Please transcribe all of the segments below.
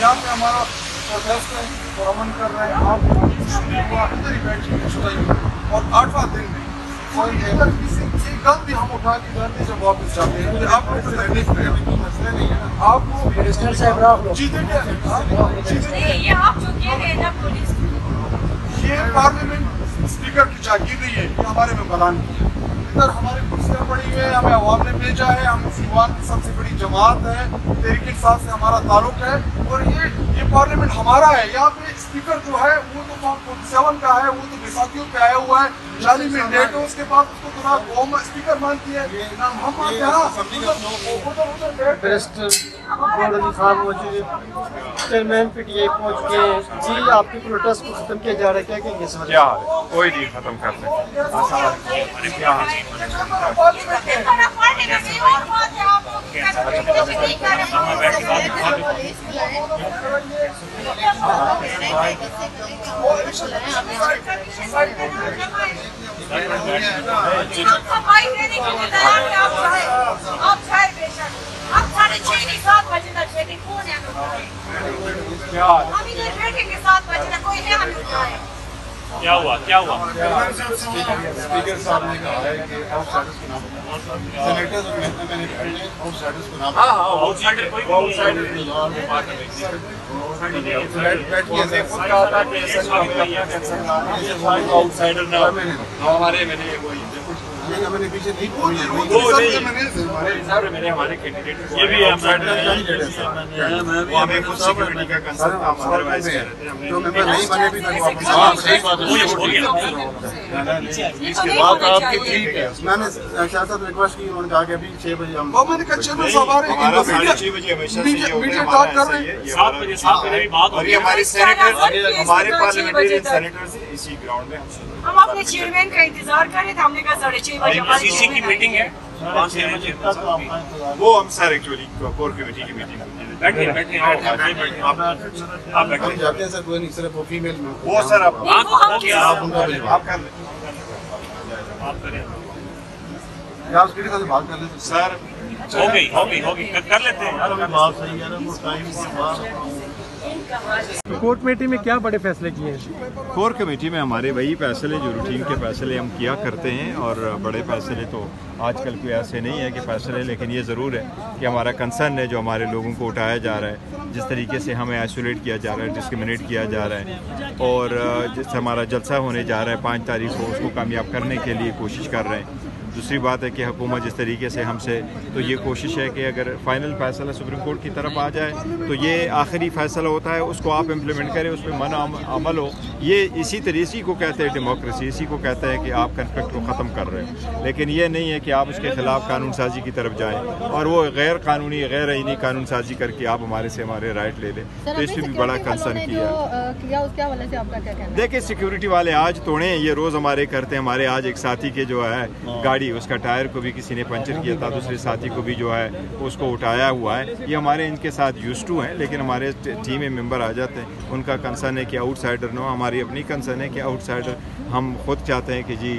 यहाँ पे हमारा प्रोटेस्ट है? और अमन कर रहे हैं आप। इधर ही बैठ के और आठवां दिन में कोई किसी गल भी हम उठा के घर में जब वापस जाते हैं तो आप लोग कोई मसला नहीं है। आपको मिनिस्टर साहब लो। चीज़ें क्या हैं? हाँ, चीज़ें नहीं ये आप जो रहे हैं ना पुलिस। ये पार्लियामेंट स्पीकर की जागीरी है ये हमारे में बलान की है इधर हमारी कुर्सियाँ पड़ी हुई है, हमें अवाम ने भेजा है, हम मुसलमान की सबसे बड़ी जमात है तरीके साहब से हमारा ताल्लुक है? और ये ये पार्लियामेंट हमारा है, यहाँ पे स्पीकर जो है, वो तो सेवन का है, वो तो बैसाखियों पे आया हुआ है। जाली मैंडेट है उसके बाद उसको तो ना कौम स्पीकर मानती है ना हम मानते हैं हाँ, अली खान मौजूद चेयरमैन पीटीआई पहुँच के जी आपकी प्रोटेस्ट को खत्म किया जा रहा है क्या कहेंगे इस बारे क्या कोई नहीं खत्म कर सकते क्या हाल है? हमारा पढ़ने में भी और बात है आप लोग कुछ नहीं कर आपका बाइक देने के लिए तैयार है आप चाहे आप चाहे बेशक आप साढ़े छह नहीं सात बजे तक बैठे कौन है हमें? हम इधर बैठेंगे सात बजे तक कोई है हमें उठाए क्या हुआ क्या हुआ स्पीकर साहब ने कहा है कि आउटसाइडर्स को नाम सेनेटर्स और मैंने पहले आउटसाइडर्स को नाम हाँ। हाँ आउटसाइडर कोई आउटसाइडर नहीं है। बैठ बैठ के ऐसे खुद कहा था कि ऐसा नहीं होगा, हो, आउटसाइडर ना हमारे मैंने वो नहीं हमारे मैंने हमारे कैंडिडेट ये भी बात हो। हो। आपकी ठीक है। मैंने रिक्वेस्ट की उन्होंने कहा कि अभी छह बजे हम मैंने कहा चेयरमैन साहब आ रहे हैं। हमारा इनको साढ़े मीडिया- छह बजे हमेशा से ये मीडिया होता है, मीडिया टॉक कर रहे हैं सात बजे सात बजे भी बात और ये हमारे साढ़े सेनेटर हमारे पार्लियामेंटेरियन। सेनेटर्स इसी ग्राउंड में हम अपने चेयरमैन का इंतज़ार कर रहे थे हमने कहा साढ़े छह बजे की मीटिंग है। वो हम सर एक्चुअली कोर कमेटी की मीटिंग है। बैठिए, आप आप जाते हैं सर कोई नहीं सिर्फ़ वो फीमेल वो सर आप हो। आप उनका आप कर लें। आप करें बात कर लें? सर हो गई हो गई हो गई कर- लेते हैं। सही है ना वो टाइम कोर्ट कमेटी में क्या बड़े फैसले किए हैं? कोर कमेटी में हमारे वही फैसले जो रूटीन के फैसले हम किया करते हैं और बड़े फैसले तो आजकल कोई ऐसे नहीं है कि फैसले, लेकिन ये ज़रूर है कि हमारा कंसर्न है जो हमारे लोगों को उठाया जा रहा है, जिस तरीके से हमें आइसोलेट किया जा रहा है डिस्क्रिमिनेट किया जा रहा है और, जिस हमारा जलसा होने जा रहा है पाँच तारीख को, उसको कामयाब करने के लिए कोशिश कर रहे हैं। दूसरी बात है कि हुकूमत जिस तरीके से हमसे तो ये कोशिश है कि अगर फाइनल फैसला सुप्रीम कोर्ट की तरफ़ आ जाए तो ये आखिरी फैसला होता है उसको आप इम्प्लीमेंट करें उस पर मन अमल हो। ये इसी तरह इसी को कहते हैं डेमोक्रेसी इसी को कहते हैं कि आप कन्फ्लिक्ट को ख़त्म कर रहे हो। लेकिन ये नहीं है कि आप उसके खिलाफ कानून साजी की तरफ़ जाएँ और वो गैर कानूनी गैर आइनी कानून साजी करके आप हमारे से हमारे राइट ले लें। तो इस पर भी बड़ा कंसर्न किया। किया उसके हवाले से आपका क्या कहना देखिए सिक्योरिटी वाले आज तोड़े ये रोज हमारे करते हैं हमारे आज एक साथी के जो है। गाड़ी उसका टायर को भी किसी ने पंचर किया था, दूसरे साथी को भी जो है, उसको उठाया हुआ है। ये हमारे इनके साथ यूज़ टू हैं, लेकिन हमारे टीम में मेंबर आ जाते हैं। उनका कंसर्न है कि आउटसाइडर ना हो, हमारी अपनी कंसर्न है कि आउटसाइडर हम खुद चाहते हैं कि जी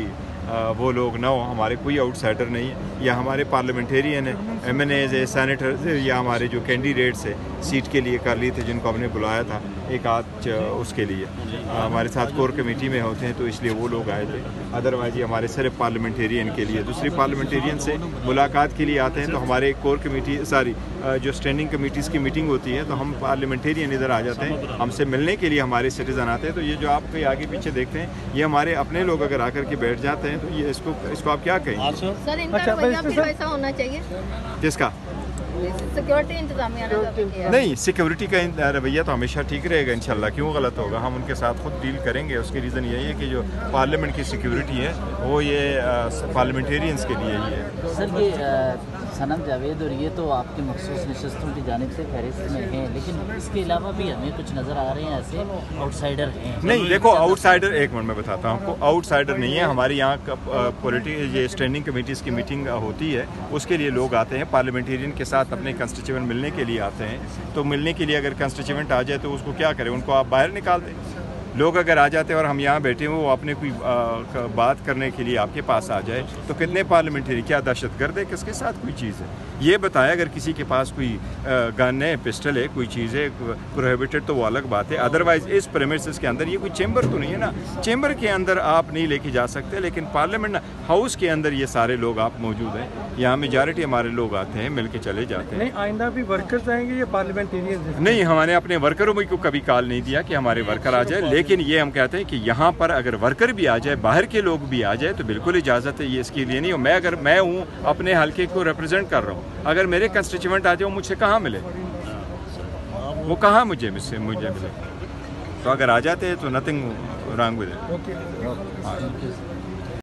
वो लोग ना हो, हमारे कोई आउटसाइडर नहीं है। या हमारे पार्लियामेंटेरियन है एम एन एज है सैनेटर्स या हमारे जो कैंडिडेट्स है सीट के लिए कर ली थे, जिनको हमने बुलाया था। एक आध च- उसके लिए। हमारे साथ कोर कमेटी में होते हैं तो इसलिए वो लोग आए थे। अदरवाइज़ ये हमारे सिर्फ़ पार्लियामेंटेरियन के लिए दूसरी पार्लियामेंटेरियन से मुलाकात के लिए आते हैं तो हमारे कोर कमेटी सॉरी जो स्टैंडिंग कमेटीज़ की मीटिंग होती है तो हम पार्लियामेंटेरियन इधर आ जाते हैं। हमसे मिलने के लिए हमारे सिटीज़न आते हैं तो ये जो आप कहीं आगे पीछे देखते हैं ये हमारे अपने लोग अगर आकर के बैठ जाते हैं तो ये इसको इसको आप क्या कहेंगे? सर इनका अच्छा, होना चाहिए? किसका? सिक्योरिटी किया। नहीं सिक्योरिटी का रवैया तो हमेशा ठीक रहेगा इंशाल्लाह। क्यों गलत होगा? हम उनके साथ खुद डील करेंगे। उसकी रीज़न यही है कि जो पार्लियामेंट की सिक्योरिटी है वो ये पार्लियामेंटेरियंस के लिए ही है। सर ये सनम जावेद और ये तो आपके मखसूस नशस्तों की जानब से फहरिस्त में हैं, लेकिन इसके अलावा भी हमें कुछ नज़र आ रहे हैं ऐसे आउटसाइडर हैं। नहीं, देखो, आउटसाइडर, एक मिनट में बताता हूँ आपको, आउटसाइडर नहीं है। हमारे यहाँ पॉलिटी, ये स्टैंडिंग कमेटीज़ की मीटिंग होती है, उसके लिए लोग आते हैं, पार्लियामेंटेरियन के साथ अपने कंस्टिट्यूएंट मिलने के लिए आते हैं। तो मिलने के लिए अगर कंस्टिट्यूएंट आ जाए तो उसको क्या करें? उनको आप बाहर निकाल दें। लोग अगर आ जाते हैं और हम यहाँ बैठे हुए वो अपने कोई आ, बात करने के लिए आपके पास आ जाए तो कितने पार्लियामेंट्री क्या दहशत गर्द है? किसके साथ कोई चीज़ है? ये बताएँ अगर किसी के पास कोई गन है पिस्टल है कोई चीज़ है प्रोहिबिटेड तो वो अलग बात है। अदरवाइज़ इस प्रेमिसेस के अंदर ये कोई चैम्बर तो नहीं है ना? चैम्बर के अंदर आप नहीं लेके जा सकते लेकिन पार्लियामेंट हाउस के अंदर ये सारे लोग आप मौजूद हैं। यहाँ मेजॉरिटी हमारे लोग आते हैं मिल के चले जाते हैं। नहीं आइंदा भी वर्कर्स आएँगे या पार्लियामेंटेरियन नहीं हमारे अपने वर्करों में को कभी कॉल नहीं दिया कि हमारे वर्कर आ जाए लेकिन ये हम कहते हैं कि यहाँ पर अगर वर्कर भी आ जाए बाहर के लोग भी आ जाए तो बिल्कुल इजाज़त है ये इसके लिए नहीं। हो मैं अगर मैं हूँ अपने हल्के को रिप्रेजेंट कर रहा हूँ। अगर मेरे कंस्टिट्यूंट आ जाए वो मुझसे कहाँ मिले? वो कहाँ मुझे मुझसे मुझे मिले? तो अगर आ जाते हैं तो नथिंग रॉन्ग विद